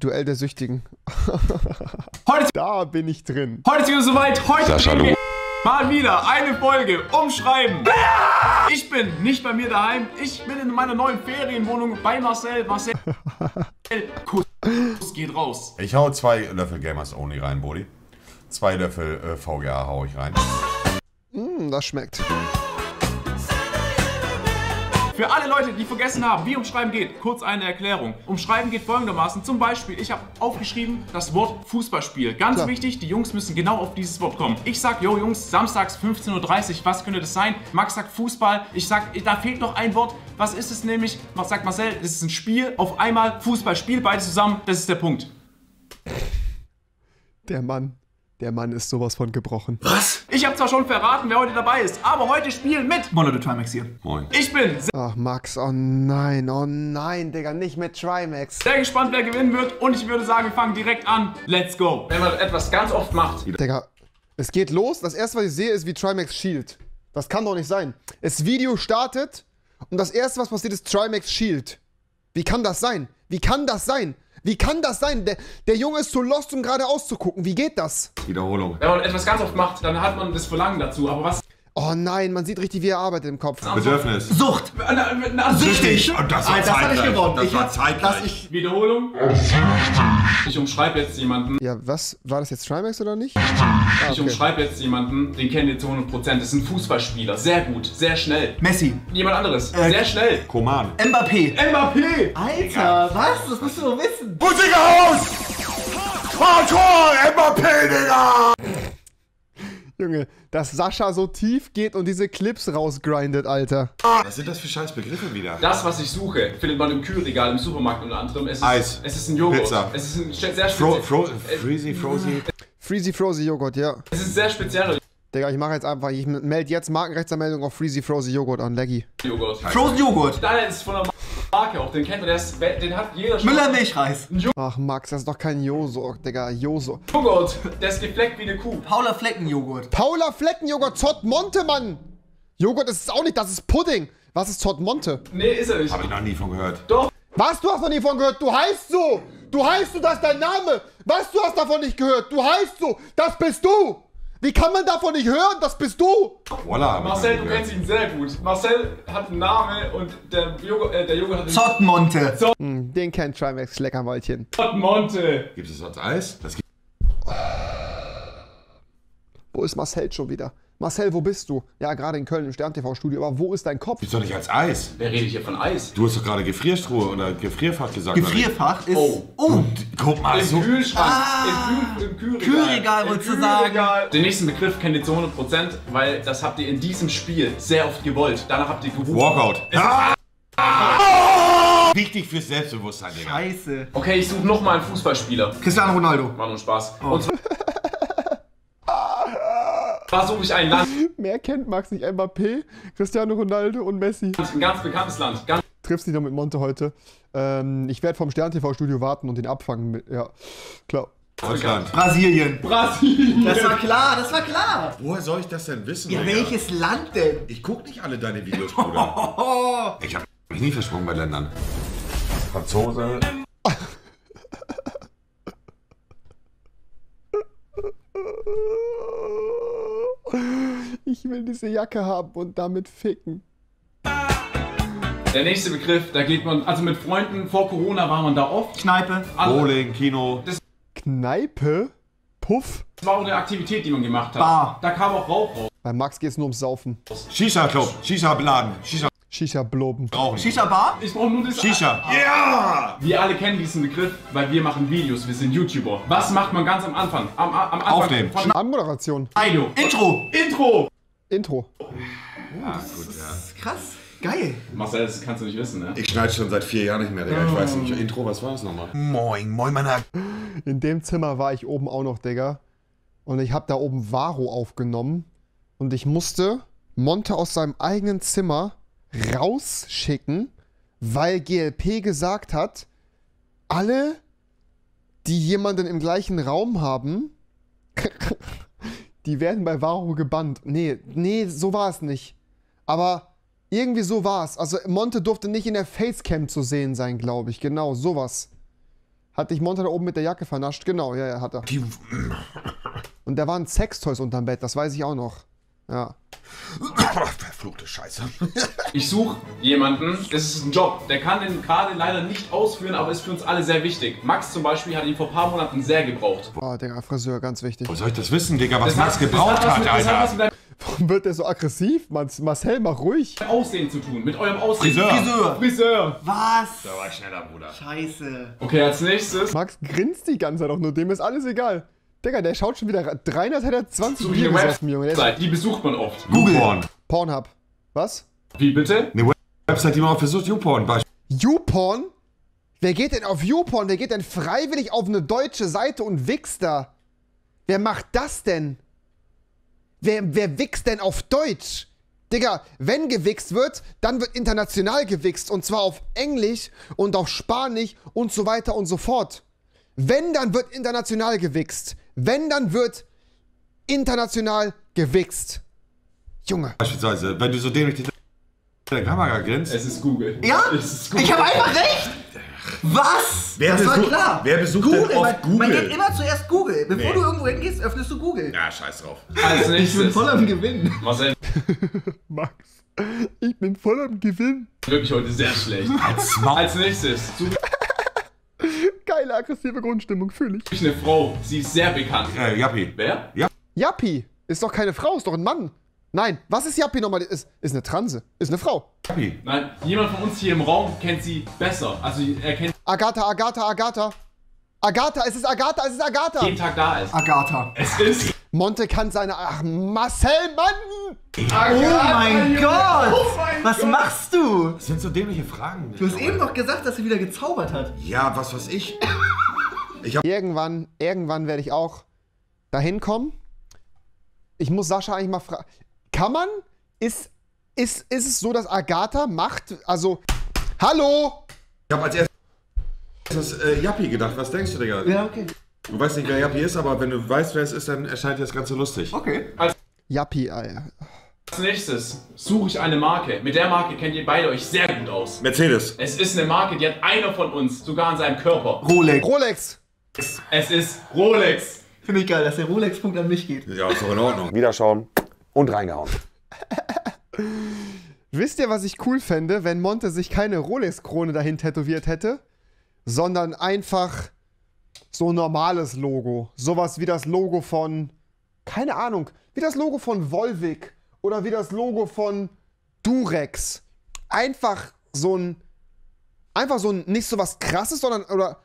Duell der Süchtigen. Heute, Da bin ich drin. heute ist wieder soweit. Heute Sascha, wir mal wieder eine Folge umschreiben. Ich bin nicht bei mir daheim. Ich bin in meiner neuen Ferienwohnung bei Marcel. Marcel, Kuss geht raus. Ich hau zwei Löffel Gamers Only rein, Bodi. Zwei Löffel äh, VGA hau ich rein. Hm, das schmeckt. Für alle Leute, die vergessen haben, wie Umschreiben geht, kurz eine Erklärung. Umschreiben geht folgendermaßen. Zum Beispiel, ich habe aufgeschrieben das Wort Fußballspiel. Ganz Klar. wichtig, die Jungs müssen genau auf dieses Wort kommen. Ich sag, yo Jungs, samstags 15.30 Uhr, was könnte das sein? Max sagt Fußball. Ich sag, da fehlt noch ein Wort. Was ist es nämlich? Was sagt Marcel? Das ist ein Spiel. Auf einmal Fußballspiel, beide zusammen. Das ist der Punkt. Der Mann. Der Mann ist sowas von gebrochen. Was? Ich habe zwar schon verraten, wer heute dabei ist, aber heute spielen mit Mono the Trimax hier. Moin. Ich bin Ach, Max, oh nein, oh nein, Digga, nicht mit Trimax. sehr gespannt, wer gewinnen wird und ich würde sagen, wir fangen direkt an. Let's go. Wenn man etwas ganz oft macht, Digga, es geht los. Das erste, was ich sehe, ist wie Trimax Shield. Das kann doch nicht sein. Das Video startet und das erste, was passiert, ist Trimax Shield. Wie kann das sein? Wie kann das sein? Wie kann das sein? Der, der Junge ist zu lost, um gerade auszugucken. Wie geht das? Wiederholung. Wenn man etwas ganz oft macht, dann hat man das Verlangen dazu. Aber was? Oh nein, man sieht richtig, wie er arbeitet im Kopf. Bedürfnis. Sucht! Na, na, Süchtig! Und das war Alter, das hatte ich gewonnen. Das ich war hab- zeitgleich. ich Wiederholung. Ich umschreibe jetzt jemanden. Ja, was? War das jetzt Trimax oder nicht? Ich umschreibe jetzt jemanden, den kennt ihr zu 100%. Das ist ein Fußballspieler. Sehr gut, sehr schnell. Messi. Jemand anderes. Äh, Sehr schnell. Koman. Mbappé. Mbappé. Alter, was? Das musst du doch wissen. Musiker aus! Hardcore! Mbappé, Digga! Junge, dass Sascha so tief geht und diese Clips rausgrindet, Alter. Was sind das für scheiß Begriffe wieder? Das, was ich suche, findet man im Kühlregal im Supermarkt unter anderem. Es ist, Eis. Es ist ein Joghurt. Pizza. Es ist ein sehr Fro speziell. Fro Freezy, Frozy. Freezy Frozy Joghurt, ja. Es ist sehr spezieller Digga, ich mache jetzt einfach, ich melde jetzt Markenrechtsanmeldung auf Freezy Frozy Joghurt an, Leggy. Joghurt. Frozen Joghurt. Deiner ist von der Marke auch. Den kennt man. Der ist, den hat jeder schon. Müller Milchreis. Ach, Max, das ist doch kein Joso, Digga, Joso. Joghurt. Der ist gefleckt wie eine Kuh. Paula Flecken Joghurt. Paula Fleckenjoghurt, Zott Monte, Mann! Joghurt ist es auch nicht, das ist Pudding. Was ist Zott Monte? Nee, ist er nicht. Hab ich noch nie von gehört. Doch. Was, du hast noch nie von gehört? Du heißt so! Du heißt so, das ist dein Name! Was, du hast davon nicht gehört? Du heißt so! Das bist du! Wie kann man davon nicht hören? Das bist du! Voila, Marcel, du kennst ihn sehr gut. Marcel hat einen Namen und der Joghurt, äh, der Joghurt hat einen Zottmonte. Hm, den kennt Trimax Schleckermäulchen. Monte. Gibt es als Eis? Das gibt Wo ist Marcel schon wieder? Marcel, wo bist du? Ja, gerade in Köln im Stern-TV-Studio, aber wo ist dein Kopf? es doch nicht als Eis. Wer redet hier von Eis? Du hast doch gerade Gefrierstruhe oder Gefrierfach gesagt. Gefrierfach ist. Oh. Oh. Guck mal, Im so. Kühlschrank. Ah. Im, Kühl, Im Kühlregal. Kühlregal, wolltest du sagen. Den nächsten Begriff kennt ihr zu 100%, weil das habt ihr in diesem Spiel sehr oft gewollt. Danach habt ihr gerufen. Walkout. Wichtig fürs Selbstbewusstsein, Digga. Scheiße. Okay, ich suche nochmal einen Fußballspieler. Cristiano Ronaldo. War nur Spaß. Und zwar zwar suche ich ein Land, Mehr kennt Max nicht Mbappé, Cristiano Ronaldo und Messi. ein ganz bekanntes Land. Ganz Triffst dich noch mit Monte heute. Ähm, ich werde vom Stern-TV-Studio warten und den abfangen. Mit, ja, klar. Deutschland. Brasilien. Brasilien. Das war klar, das war klar. Woher soll ich das denn wissen? Ja, Digga? welches Land denn? Ich guck nicht alle deine Videos, Bruder. Ich hab mich nie versprungen bei Ländern. Franzose. Ich will diese Jacke haben und damit ficken. Der nächste Begriff, da geht man, also mit Freunden, vor Corona war man da oft. Kneipe. Alle- Bowling, Kino. Kneipe? Puff? Das war auch eine Aktivität, die man gemacht hat. Bar. Da kam auch Rauch raus. Bei Max geht's nur ums Saufen. Shisha-Club. Shisha-Laden. Shisha Shisha bloben. rauchen. Shisha Bar. Ich brauche nur das. Shisha. Ja! Wir alle kennen diesen Begriff, weil wir machen Videos, wir sind YouTuber. Was macht man ganz am Anfang? Am, am Anfang Aufnehmen. von Anmoderation. Video. Intro. Intro. Intro. Ja, gut, ja. Krass. Geil. Marcel, das kannst du nicht wissen, ne? Ich schneide schon seit vier Jahren nicht mehr, Digga. Ich weiß nicht. Intro, was war das nochmal? Moin, moin, meiner. In dem Zimmer war ich oben auch noch, Digga. Und ich habe da oben Varo aufgenommen. Und ich musste Monte aus seinem eigenen Zimmer rausschicken, weil GLP gesagt hat, alle, die jemanden im gleichen Raum haben, die werden bei Varo gebannt. Nee, nee, so war es nicht. Aber irgendwie so war es. Also Monte durfte nicht in der Facecam zu sehen sein, glaube ich. Genau, sowas. Hat dich Monte da oben mit der Jacke vernascht? Genau, ja, ja, hat er. Und da waren Sextoys unterm Bett, das weiß ich auch noch. Ja. verfluchte Scheiße. Ich suche jemanden, das ist ein Job, der kann den gerade leider nicht ausführen, aber ist für uns alle sehr wichtig. Max zum Beispiel hat ihn vor ein paar Monaten sehr gebraucht. Oh, Digga, Friseur, ganz wichtig. Wo soll ich das wissen, Digga, was Das Max hat, gebraucht hat, mit, hat Alter? mit Warum wird der so aggressiv? Marcel, mach ruhig. deinem Aussehen zu tun, mit eurem Aussehen. Friseur. Friseur. Friseur. Was? Da war ich schneller, Bruder. Scheiße. Okay, als nächstes Max grinst die ganze Zeit auch nur, dem ist alles egal. Digga, der schaut schon wieder rein, als hätte er 20 suche ich Bier eine gesoffen, Junge. Der ist Website, die besucht man oft. YouPorn. Pornhub. Was? Wie bitte? Eine Website, die man auch versucht, YouPorn. Beispiel. YouPorn? Wer geht denn auf YouPorn? Wer geht denn freiwillig auf eine deutsche Seite und wichst da? Wer macht das denn? Wer, wer wichst denn auf Deutsch? Digga, wenn gewichst wird, dann wird international gewichst. Und zwar auf Englisch und auf Spanisch und so weiter und so fort. Wenn, dann wird international gewichst. Wenn, dann wird international gewichst. Junge. Beispielsweise, wenn du so dämlich die der Kamera grinst. Es ist Google. Ja? Es ist Google. Ich habe einfach recht! Was? Wer das war besucht- klar. wer besucht Google, denn auf man, Man Google? geht immer zuerst Google. Bevor Nee. du irgendwo hingehst, öffnest du Google. Ja, scheiß drauf. Als nächstes. am Gewinn. Marcel, Max, ich bin voll am Gewinn. wirklich heute sehr schlecht. Als. Als nächstes Geile aggressive Grundstimmung, fühle ich. ich eine Frau. Sie ist sehr bekannt. Äh, Jappi. Wer? Yappi ist doch keine Frau, ist doch ein Mann. Nein, was ist Yappi nochmal? Ist, ist eine Transe, ist eine Frau. Jappi. Nein, jemand von uns hier im Raum kennt sie besser. Also er kennt Agatha, Agatha, Agatha. Agatha, es ist Agatha, es ist Agatha. jeden Tag da ist. Agatha. Es ist. Monte kann seine. Ach, Marcel, Mann! Oh mein Gott! Oh mein Was Gott. machst du? Das sind so dämliche Fragen. Du hast eben noch gesagt, dass sie wieder gezaubert hat. Ja, was weiß ich. Irgendwann, irgendwann werde ich auch dahin kommen. Ich muss Sascha eigentlich mal fragen. Kann man? Ist, ist, ist es so, dass Agatha macht. Also. Hallo! Ich habe als erstes äh, Jappi gedacht. Was denkst du, Digga? Ja, okay. Du weißt nicht, wer Jappi ist, aber wenn du weißt, wer es ist, dann erscheint dir das Ganze lustig. Okay. Yappi, Alter. Als nächstes suche ich eine Marke. Mit der Marke kennt ihr beide euch sehr gut aus. Mercedes. Es ist eine Marke, die hat einer von uns sogar an seinem Körper. Rolex. Rolex! Es ist Rolex. Finde ich geil, dass der Rolex-Punkt an mich geht. Ja, ist doch in Ordnung. Wiederschauen und reingehauen. Wisst ihr, was ich cool fände, wenn Monte sich keine Rolex-Krone dahin tätowiert hätte, sondern einfach so ein normales Logo. Sowas wie das Logo von, keine Ahnung, wie das Logo von Volvic oder wie das Logo von Durex. Einfach so ein, einfach so ein, nicht so was krasses, sondern, oder,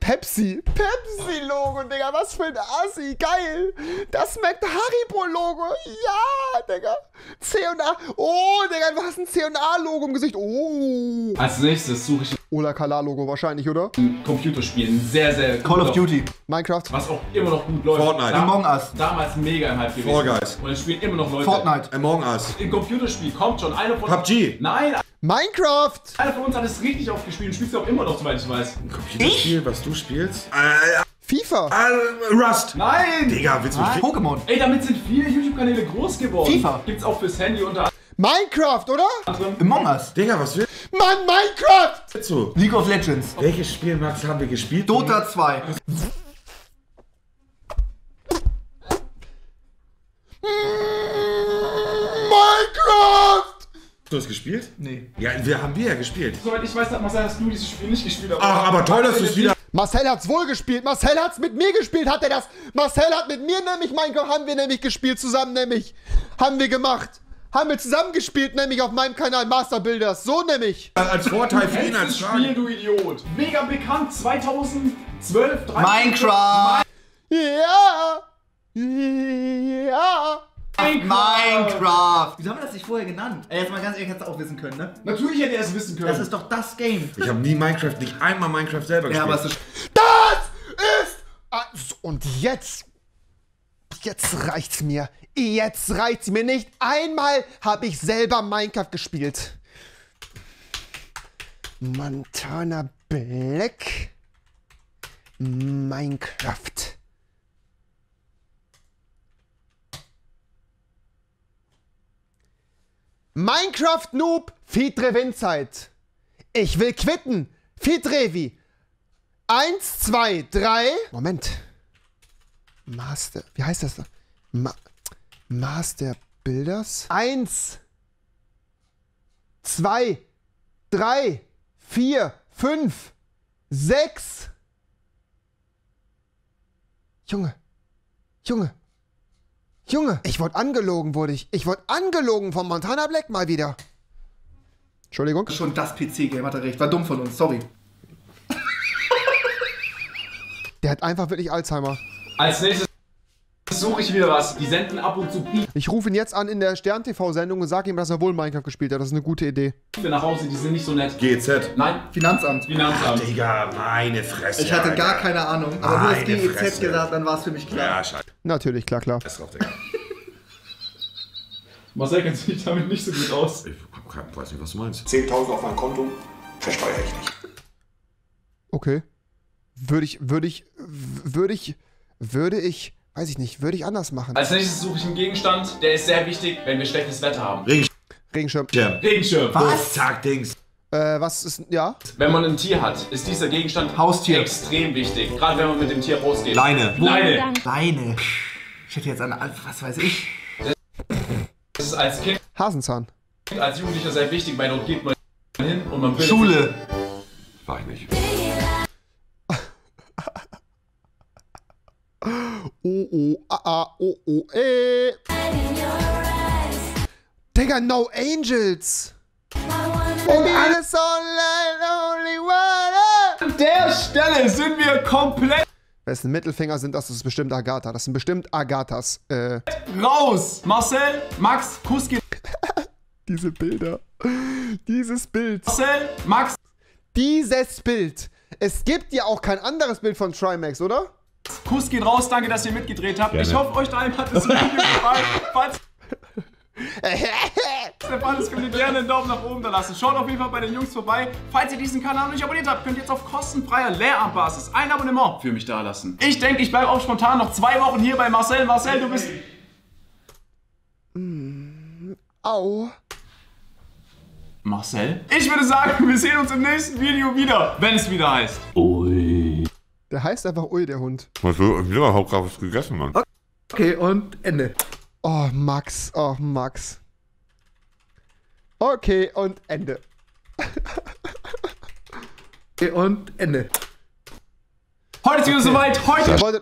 Pepsi. Pepsi-Logo, Digga, was für ein Assi, geil. Das McHaribo-Logo, ja, Digga. C&A, oh, Digga, du hast ein C&A-Logo im Gesicht, oh. Als nächstes suche ich Ola Kala-Logo wahrscheinlich, oder? ein Computerspiel. Ein sehr, sehr Call of gut- Duty. Minecraft. Was auch immer noch gut läuft. Fortnite. Da- Among Us. Damals mega im Hype gewesen. Fall Guys. Und es spielen immer noch Leute. Fortnite. Among Us. Im Computerspiel kommt schon einer von PUBG. Nein, Minecraft! einer von uns hat es richtig oft gespielt und spielt es auch immer noch, soweit ich weiß. Computerspiel, was du spielst? Äh, FIFA. äh, Rust. Nein! Digga, willst du mich Pokémon. Ey, damit sind viele YouTube-Kanäle groß geworden. FIFA. Gibt's auch fürs Handy unter Minecraft, oder? Among Us. Digga, was Mann, Minecraft! du? League of Legends. Welches Spiel, Max, haben wir gespielt? Dota 2. Minecraft! Hast du das gespielt? Nee. Ja, wir haben wir ja gespielt. Soweit ich weiß, hat Marcel, hast du dieses Spiel nicht gespielt. Ach, aber toll, dass du es wieder. Marcel hat's wohl gespielt. Marcel hat's mit mir gespielt, hat er das. Marcel hat mit mir nämlich Minecraft, haben wir nämlich gespielt, zusammen nämlich. Haben wir gemacht. Haben wir zusammen gespielt, nämlich auf meinem Kanal Master Builders. So nämlich. Als Vorteil für ihn als Spiel, du Idiot. Mega bekannt, 2012, 13. Minecraft. Ja! Ja! Minecraft. Wieso haben wir das nicht vorher genannt? Ey, jetzt mal ganz ehrlich, hättest du auch wissen können, ne? Natürlich hätte er es wissen können. Das ist doch das Game. Ich habe nie Minecraft, nicht einmal Minecraft selber Ja, gespielt. aber es ist. Das ist. Und jetzt. Jetzt reicht's mir. Jetzt reicht's mir nicht. Einmal habe ich selber Minecraft gespielt. Montana Black. Minecraft. Minecraft Noob, Fitre Windzeit. Ich will quitten. Fitrevi. Eins, zwei, drei. Moment. Master. Wie heißt das? da? Ma Master Builders. Eins. Zwei. Drei. Vier. Fünf. Sechs. Junge. Junge. Junge. Ich wurde angelogen, wurde ich. Ich wurde angelogen von Montana Black mal wieder. Entschuldigung. Schon das PC-Game hat er recht. War dumm von uns, sorry. Der hat einfach wirklich Alzheimer. Als nächstes suche ich wieder was. Die senden ab und zu Ich rufe ihn jetzt an in der Stern-TV-Sendung und sage ihm, dass er wohl Minecraft gespielt hat. Das ist eine gute Idee. Briefe nach Hause, die sind nicht so nett. GZ. Nein, Finanzamt. Finanzamt. Digga, meine Fresse. Ich hatte gar Alter. keine Ahnung. Aber du hast Meine GEZ Fresse. gesagt, dann war es für mich klar. Ja, scheiße. Natürlich, klar, klar. drauf, Digga. Marcel kennt sich damit nicht so gut aus. Ich weiß nicht, was du meinst. 10.000 auf mein Konto, versteuere ich nicht. Okay. Würde ich, würde ich, würde ich, würde ich, weiß ich nicht, würde ich anders machen. Als nächstes suche ich einen Gegenstand, der ist sehr wichtig, wenn wir schlechtes Wetter haben. Regenschirm. Regenschirm. Was? Zack, Dings. Äh, was ist, ja? Wenn man ein Tier hat, ist dieser Gegenstand Haustier. extrem wichtig. Gerade wenn man mit dem Tier rausgeht. Leine. Leine. Beine. Ich hätte jetzt an, was weiß ich. Das ist als Kind, Hasenzahn. als Jugendlicher sehr wichtig, weil dort geht man hin und man bildet Schule. War ich nicht. Oh, oh, ah, ah, oh, oh, eh. Digga, no angels. Oh, alles online, only one. An der Stelle sind wir komplett Wessen Mittelfinger sind das? Das ist bestimmt Agatha. Das sind bestimmt Agathas. Äh, raus. Marcel, Max, geht diese Bilder. Dieses Bild. Marcel, Max, Dieses Bild. Es gibt ja auch kein anderes Bild von Trimax, oder? Kuss geht raus. Danke, dass ihr mitgedreht habt. Gerne. Ich hoffe, euch dreien hat das Video gefallen. Falls der Fall ist, könnt ihr gerne einen Daumen nach oben da lassen. Schaut auf jeden Fall bei den Jungs vorbei. Falls ihr diesen Kanal noch nicht abonniert habt, könnt ihr jetzt auf kostenfreier Lehrabendbasis ein Abonnement für mich da lassen. Ich denke, ich bleibe auch spontan noch zwei Wochen hier bei Marcel. Marcel, du bist... Au. Marcel? Ich würde sagen, wir sehen uns im nächsten Video wieder, wenn es wieder heißt. Der heißt einfach Ui, der Hund. Was du, ich hab gerade was gegessen, Mann. Okay, und Ende. Oh, Max. Oh, Max. Okay, und Ende. Okay, und Ende. Heute ist wieder soweit. Heute